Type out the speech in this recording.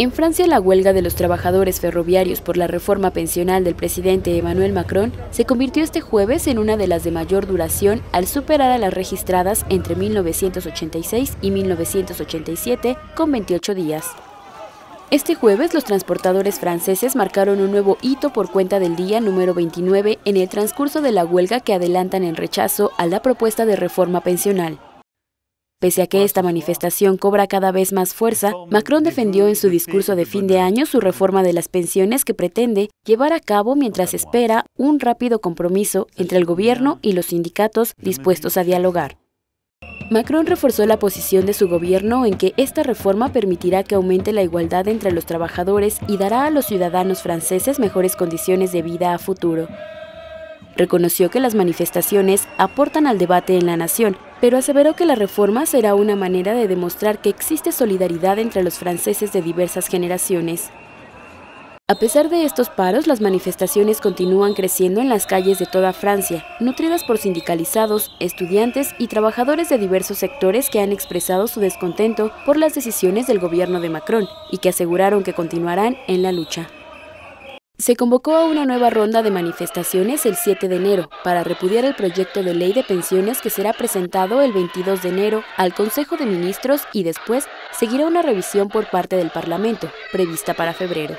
En Francia, la huelga de los trabajadores ferroviarios por la reforma pensional del presidente Emmanuel Macron se convirtió este jueves en una de las de mayor duración al superar a las registradas entre 1986 y 1987 con 28 días. Este jueves, los transportadores franceses marcaron un nuevo hito por cuenta del día número 29 en el transcurso de la huelga que adelantan en rechazo a la propuesta de reforma pensional. Pese a que esta manifestación cobra cada vez más fuerza, Macron defendió en su discurso de fin de año su reforma de las pensiones que pretende llevar a cabo mientras espera un rápido compromiso entre el gobierno y los sindicatos dispuestos a dialogar. Macron reforzó la posición de su gobierno en que esta reforma permitirá que aumente la igualdad entre los trabajadores y dará a los ciudadanos franceses mejores condiciones de vida a futuro. Reconoció que las manifestaciones aportan al debate en la nación, pero aseveró que la reforma será una manera de demostrar que existe solidaridad entre los franceses de diversas generaciones. A pesar de estos paros, las manifestaciones continúan creciendo en las calles de toda Francia, nutridas por sindicalizados, estudiantes y trabajadores de diversos sectores que han expresado su descontento por las decisiones del gobierno de Macron y que aseguraron que continuarán en la lucha. Se convocó a una nueva ronda de manifestaciones el 7 de enero para repudiar el proyecto de ley de pensiones que será presentado el 22 de enero al Consejo de Ministros y después seguirá una revisión por parte del Parlamento, prevista para febrero.